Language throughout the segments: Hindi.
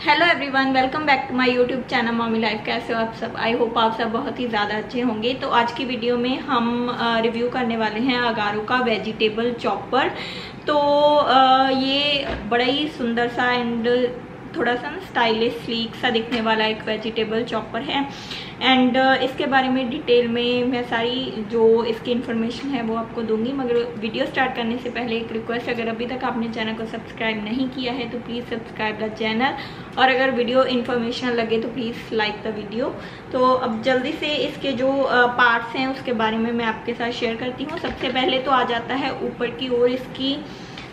Hello everyone welcome back to my YouTube channel mommy life कैसे हो आप सब? आई होप आप सब बहुत ही ज़्यादा अच्छे होंगे। तो आज की वीडियो में हम रिव्यू करने वाले हैं अगारो का वेजिटेबल चॉपर तो ये बड़ा ही सुंदर सा एंड थोड़ा सा ना स्टाइलिश स्लीक सा दिखने वाला एक वेजिटेबल चॉपर है। एंड uh, इसके बारे में डिटेल में मैं सारी जो इसकी इन्फॉर्मेशन है वो आपको दूँगी मगर वीडियो स्टार्ट करने से पहले एक रिक्वेस्ट अगर अभी तक आपने चैनल को सब्सक्राइब नहीं किया है तो प्लीज़ सब्सक्राइब द चैनल और अगर वीडियो इन्फॉर्मेशन लगे तो प्लीज़ लाइक द वीडियो तो अब जल्दी से इसके जो पार्ट्स uh, हैं उसके बारे में मैं आपके साथ शेयर करती हूँ। सबसे पहले तो आ जाता है ऊपर की ओर इसकी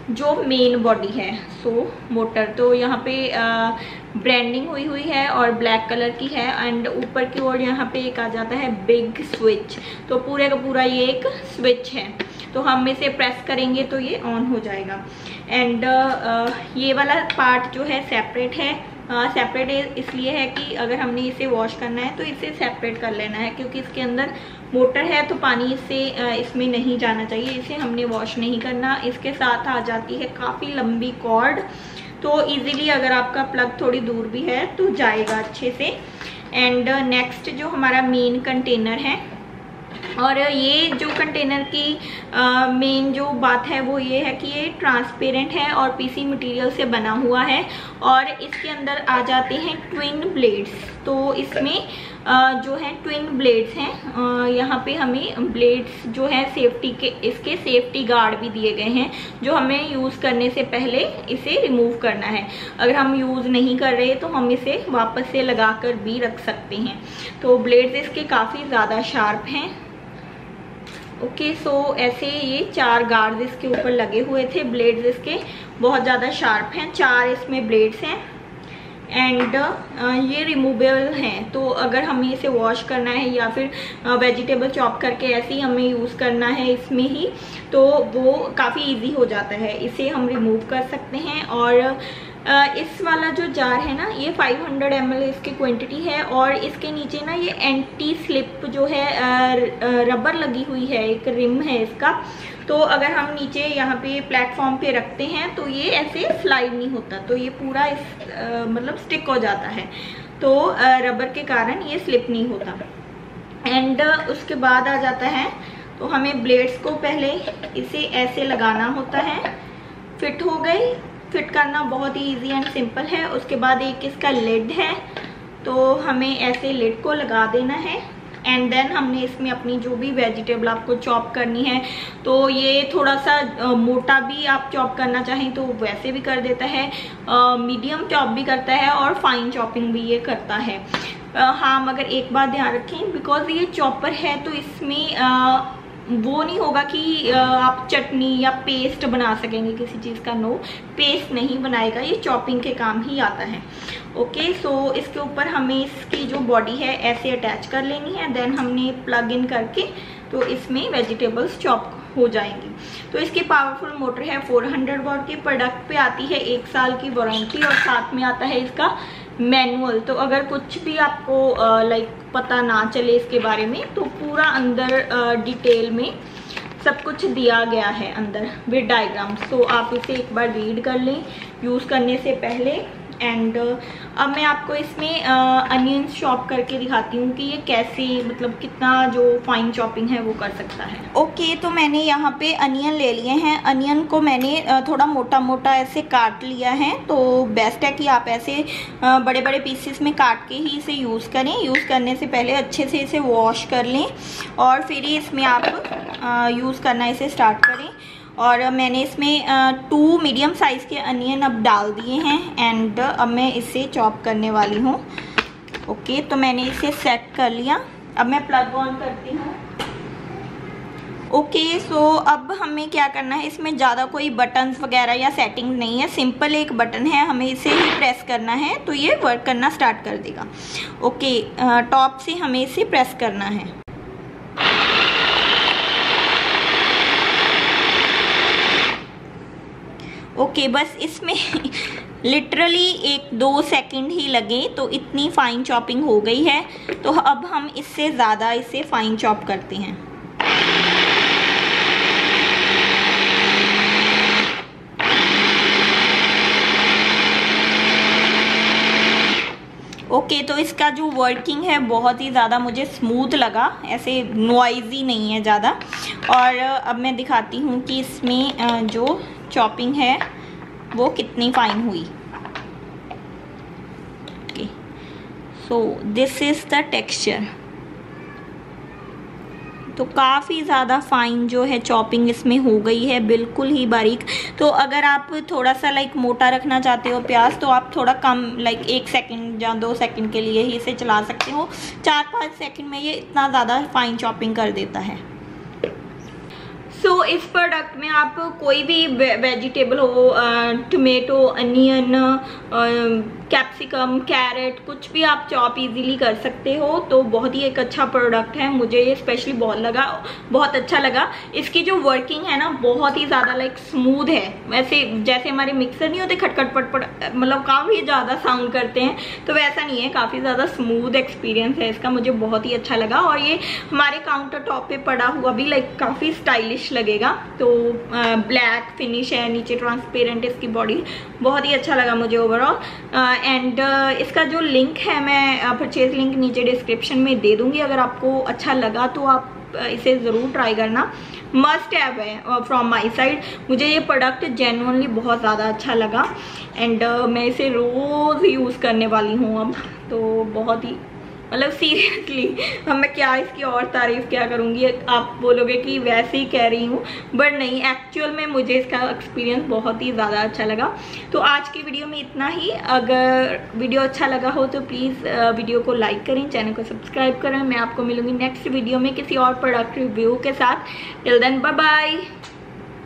जो मेन बॉडी है. सो so, मोटर तो यहाँ पे ब्रांडिंग हुई हुई है और ब्लैक कलर की है एंड ऊपर की ओर यहाँ पे एक आ जाता है बिग स्विच तो पूरे का पूरा ये एक स्विच है. तो हम इसे प्रेस करेंगे तो ये ऑन हो जाएगा. एंड uh, ये वाला पार्ट जो है सेपरेट है. सेपरेट इसलिए है कि अगर हमने इसे वॉश करना है तो इसे सेपरेट कर लेना है, क्योंकि इसके अंदर मोटर है तो पानी इससे इसमें नहीं जाना चाहिए, इसे हमने वॉश नहीं करना। इसके साथ आ जाती है काफ़ी लंबी कॉर्ड तो इजीली अगर आपका प्लग थोड़ी दूर भी है तो जाएगा अच्छे से। एंड नेक्स्ट जो हमारा मेन कंटेनर है और ये जो कंटेनर की मेन जो बात है वो ये है कि ये ट्रांसपेरेंट है और पीसी मटेरियल से बना हुआ है और इसके अंदर आ जाते हैं ट्विन ब्लेड्स तो इसमें आ, जो है ट्विन ब्लेड्स हैं यहाँ पे हमें ब्लेड्स जो है सेफ्टी के इसके सेफ्टी गार्ड भी दिए गए हैं जो हमें यूज़ करने से पहले इसे रिमूव करना है। अगर हम यूज़ नहीं कर रहे तो हम इसे वापस से लगा कर भी रख सकते हैं। तो ब्लेड्स इसके काफ़ी ज़्यादा शार्प हैं। ओके सो ऐसे ये चार गार्ड इसके ऊपर लगे हुए थे ब्लेड्स इसके बहुत ज़्यादा शार्प हैं चार इसमें ब्लेड्स हैं एंड uh, ये रिमूवेबल हैं। तो अगर हमें इसे वॉश करना है या फिर वेजिटेबल uh, चॉप करके ऐसे ही हमें यूज़ करना है इसमें ही तो वो काफ़ी इजी हो जाता है। इसे हम रिमूव कर सकते हैं और इस वाला जो जार है ना, ये 500 हंड्रेड एम इसकी क्वांटिटी है और इसके नीचे ना ये एंटी स्लिप जो है रबर लगी हुई है, एक रिम है इसका। तो अगर हम नीचे यहाँ पे प्लेटफॉर्म पे रखते हैं तो ये ऐसे स्लाइड नहीं होता। तो ये पूरा इस मतलब स्टिक हो जाता है। तो रबर के कारण ये स्लिप नहीं होता। एंड उसके बाद आ जाता है तो हमें ब्लेड्स को पहले इसे ऐसे लगाना होता है। फिट हो गई फिट करना बहुत ही इजी एंड सिंपल है। उसके बाद एक इसका लेड है। तो हमें ऐसे लेड को लगा देना है। एंड देन हमने इसमें अपनी जो भी वेजिटेबल आपको चॉप करनी है तो ये थोड़ा सा मोटा भी आप चॉप करना चाहें तो वैसे भी कर देता है। मीडियम चॉप भी करता है और फाइन चॉपिंग भी ये करता है। हाँ मगर एक बात ध्यान रखें बिकॉज़ ये चॉपर है तो इसमें वो नहीं होगा कि आप चटनी या पेस्ट बना सकेंगे किसी चीज़ का नो पेस्ट नहीं बनाएगा, ये चॉपिंग के काम ही आता है। ओके सो इसके ऊपर हमें इसकी जो बॉडी है, ऐसे अटैच कर लेनी है देन हमने प्लग इन करके तो इसमें वेजिटेबल्स चॉप हो जाएँगी। तो इसकी पावरफुल मोटर है 400 हंड्रेड वॉट के प्रोडक्ट पे आती है, एक साल की वारंटी और साथ में आता है इसका मैनुअल तो अगर कुछ भी आपको लाइक पता ना चले इसके बारे में तो पूरा अंदर डिटेल में सब कुछ दिया गया है अंदर विद डायग्राम सो आप इसे एक बार रीड कर लें. यूज़ करने से पहले एंड uh, अब मैं आपको इसमें अनियंस uh, चॉप करके दिखाती हूँ कि ये कैसे मतलब कितना जो फाइन चॉपिंग है वो कर सकता है। ओके okay, तो मैंने यहाँ पे अनियन ले लिए हैं। अनियन को मैंने uh, थोड़ा मोटा मोटा ऐसे काट लिया है। तो बेस्ट है कि आप ऐसे बड़े बड़े पीसेस में काट के ही इसे यूज़ करें। यूज़ करने से पहले अच्छे से इसे वॉश कर लें। और फिर ही इसमें आप यूज़ करना इसे स्टार्ट करें। और मैंने इसमें टू मीडियम साइज़ के अनियन अब डाल दिए हैं एंड अब मैं इसे चॉप करने वाली हूँ। ओके तो मैंने इसे सेट कर लिया। अब मैं प्लग ऑन करती हूँ। ओके सो अब हमें क्या करना है? इसमें ज़्यादा कोई बटन्स वगैरह या सेटिंग नहीं है। सिंपल एक बटन है हमें इसे ही प्रेस करना है तो ये वर्क करना स्टार्ट कर देगा। ओके okay, टॉप से हमें इसे प्रेस करना है। ओके बस इसमें लिटरली एक दो सेकंड ही लगे तो इतनी फाइन चॉपिंग हो गई है। तो अब हम इससे ज़्यादा इसे फाइन चॉप करते हैं। ओके okay, तो इसका जो वर्किंग है बहुत ही ज़्यादा मुझे स्मूथ लगा। ऐसे नॉइजी नहीं है ज़्यादा। और अब मैं दिखाती हूँ कि इसमें जो चॉपिंग है, वो कितनी फाइन हुई? Okay so this is the texture तो काफ़ी ज़्यादा फाइन जो है चॉपिंग इसमें हो गई है, बिल्कुल ही बारीक। तो अगर आप थोड़ा सा लाइक मोटा रखना चाहते हो प्याज तो आप थोड़ा कम लाइक एक सेकंड या दो सेकंड के लिए ही इसे चला सकते हो। चार पाँच सेकंड में ये इतना ज़्यादा फाइन चॉपिंग कर देता है। सो so, इस प्रोडक्ट में आप कोई भी वेजिटेबल हो टमेटो अनियन कैप्सिकम कैरेट कुछ भी आप चॉप इजीली कर सकते हो तो बहुत ही एक अच्छा प्रोडक्ट है। मुझे ये स्पेशली बहुत लगा, बहुत अच्छा लगा। इसकी जो वर्किंग है ना, बहुत ही ज़्यादा लाइक स्मूथ है। वैसे जैसे हमारे मिक्सर नहीं होते, खटखट पटपट मतलब काफ़ी ज़्यादा साउंड करते हैं तो वैसा नहीं है। काफ़ी ज़्यादा स्मूथ एक्सपीरियंस है इसका। मुझे बहुत ही अच्छा लगा। और ये हमारे काउंटर टॉप पर पड़ा हुआ भी लाइक काफ़ी स्टाइलिश लगेगा। तो ब्लैक फिनिश है, नीचे ट्रांसपेरेंट इसकी बॉडी बहुत ही अच्छा लगा मुझे ओवरऑल एंड uh, इसका जो लिंक है मैं परचेज लिंक नीचे डिस्क्रिप्शन में दे दूँगी. अगर आपको अच्छा लगा तो आप इसे ज़रूर ट्राई करना. मस्ट हैव है फ्रॉम माई साइड मुझे ये प्रोडक्ट जेनुअनली बहुत ज़्यादा अच्छा लगा. एंड uh, मैं इसे रोज़ यूज़ करने वाली हूँ अब. तो बहुत ही मतलब सीरियसली अब मैं क्या इसकी और तारीफ़ क्या करूँगी? आप बोलोगे कि वैसे ही कह रही हूँ बट नहीं एक्चुअल में मुझे इसका एक्सपीरियंस बहुत ही ज़्यादा अच्छा लगा। तो आज की वीडियो में इतना ही। अगर वीडियो अच्छा लगा हो तो प्लीज़ वीडियो को लाइक करें चैनल को सब्सक्राइब करें। मैं आपको मिलूँगी नेक्स्ट वीडियो में किसी और प्रोडक्ट रिव्यू के साथ। Till then bye